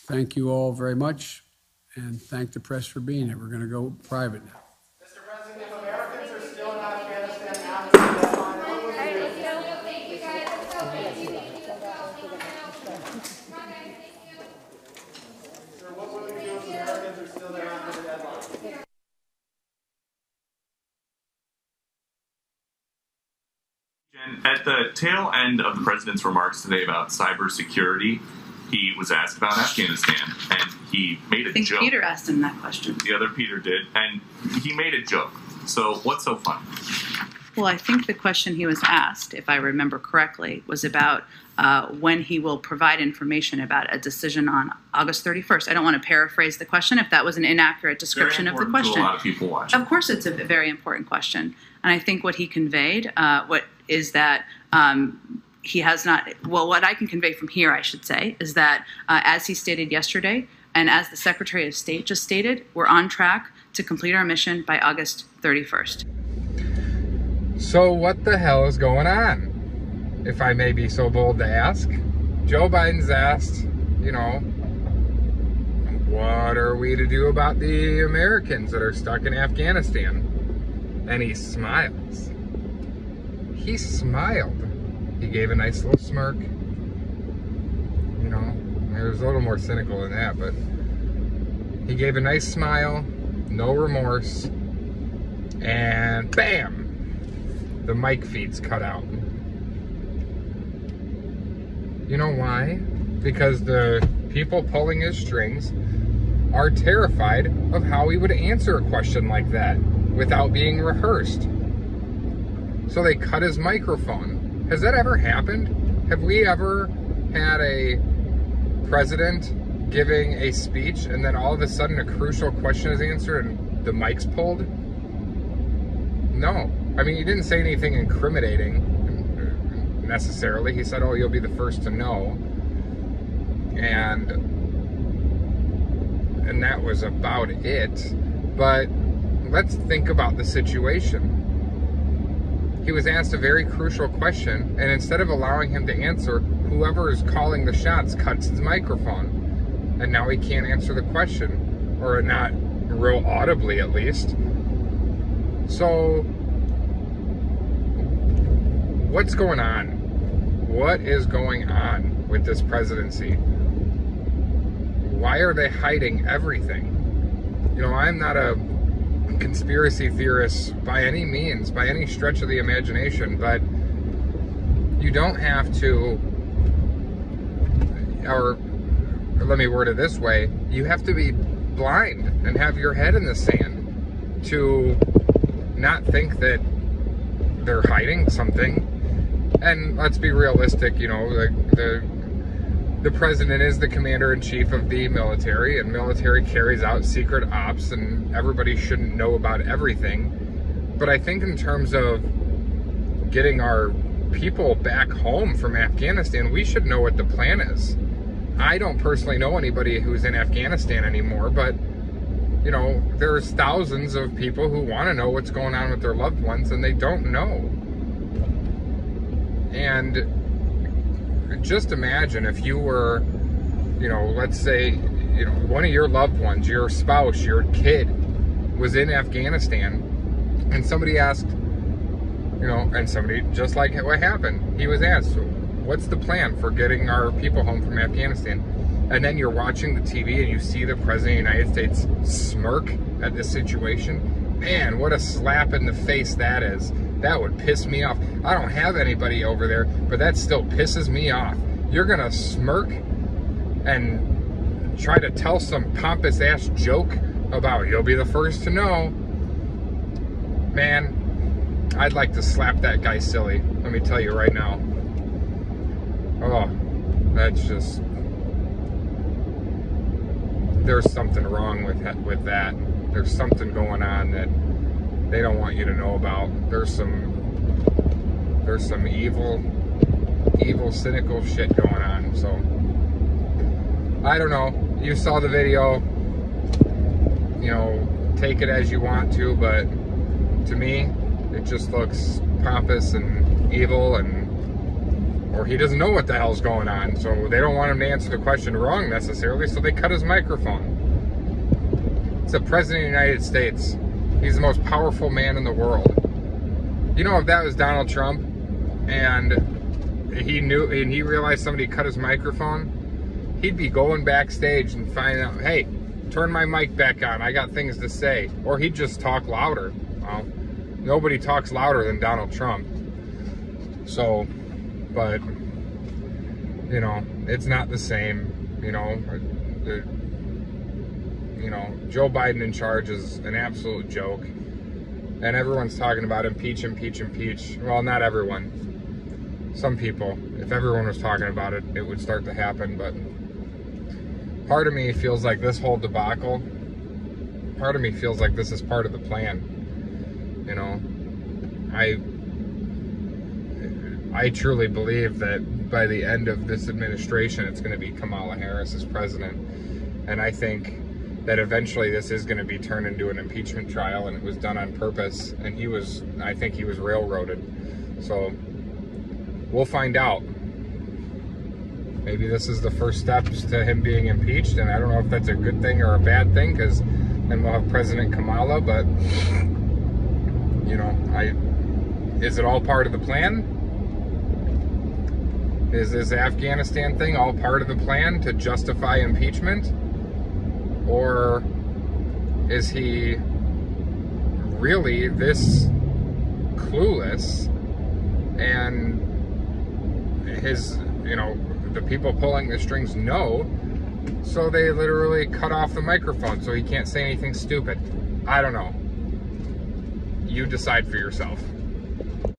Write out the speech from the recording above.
Thank you all very much, and thank the press for being here. We're going to go private now. Mr. President, if Americans are still in Afghanistan after the deadline, what will you do? Sir, what will you do if Americans are still there after the deadline? Jen, at the tail end of the president's remarks today about cybersecurity, he was asked about Afghanistan, and he made a I think joke. Peter asked him that question. The other Peter did, and he made a joke. So what's so funny? Well, I think the question he was asked, if I remember correctly, was about uh, when he will provide information about a decision on August 31st. I don't want to paraphrase the question if that was an inaccurate description of the question. To a lot of. Of course, it's a very important question, and I think what he conveyed, uh, what is that um, he has not. Well, what I can convey from here, I should say, is that uh, as he stated yesterday, and as the Secretary of State just stated, we're on track to complete our mission by August 31st. So, what the hell is going on? If I may be so bold to ask. Joe Biden's asked, you know, what are we to do about the Americans that are stuck in Afghanistan? And he smiles. He smiled. He gave a nice little smirk. You know, it was a little more cynical than that, but he gave a nice smile, no remorse, and bam! the mic feeds cut out. You know why? Because the people pulling his strings are terrified of how he would answer a question like that without being rehearsed. So they cut his microphone. Has that ever happened? Have we ever had a president giving a speech and then all of a sudden a crucial question is answered and the mic's pulled? No. I mean, he didn't say anything incriminating necessarily. He said, "Oh, you'll be the first to know," and and that was about it. But let's think about the situation. He was asked a very crucial question, and instead of allowing him to answer, whoever is calling the shots cuts his microphone, and now he can't answer the question, or not real audibly at least. So what's going on? What is going on with this presidency? Why are they hiding everything? You know, I'm not a conspiracy theorists by any means, by any stretch of the imagination, but you don't have to, or let me word it this way you have to be blind and have your head in the sand to not think that they're hiding something. And let's be realistic, you know, the, the the president is the commander in chief of the military, and military carries out secret ops, and everybody shouldn't know about everything. But I think in terms of getting our people back home from Afghanistan, we should know what the plan is. I don't personally know anybody who's in Afghanistan anymore, but you know, there's thousands of people who want to know what's going on with their loved ones and they don't know. And just imagine if you were, you know, let's say, you know, one of your loved ones, your spouse, your kid was in Afghanistan and somebody asked, you know, and somebody, just like what happened, he was asked, what's the plan for getting our people home from Afghanistan? And then you're watching the TV and you see the President of the United States smirk at this situation. Man, what a slap in the face that is. That would piss me off. I don't have anybody over there, but that still pisses me off. You're gonna smirk and try to tell some pompous ass joke about you'll be the first to know. Man, I'd like to slap that guy silly. Let me tell you right now. Oh, that's just. There's something wrong with that, with that. There's something going on that they don't want you to know about. There's some there's some evil evil cynical shit going on. So I don't know. You saw the video. You know, take it as you want to, but to me, it just looks pompous and evil and or he doesn't know what the hell's going on. So they don't want him to answer the question wrong necessarily, so they cut his microphone. It's the president of the United States. He's the most powerful man in the world. You know, if that was Donald Trump and he knew and he realized somebody cut his microphone, he'd be going backstage and finding out, hey, turn my mic back on. I got things to say. Or he'd just talk louder. Well, nobody talks louder than Donald Trump. So, but, you know, it's not the same. You know, you know, Joe Biden in charge is an absolute joke. And everyone's talking about impeach, impeach, impeach. Well, not everyone. Some people. If everyone was talking about it, it would start to happen. But part of me feels like this whole debacle, part of me feels like this is part of the plan. You know, I I truly believe that by the end of this administration, it's going to be Kamala Harris as president. And I think that eventually this is going to be turned into an impeachment trial and it was done on purpose. And he was, I think he was railroaded. So we'll find out. Maybe this is the first steps to him being impeached. And I don't know if that's a good thing or a bad thing because then we'll have President Kamala. But, you know, I. Is it all part of the plan? Is this Afghanistan thing all part of the plan to justify impeachment? Or is he really this clueless and his, you know, the people pulling the strings know, so they literally cut off the microphone so he can't say anything stupid? I don't know. You decide for yourself.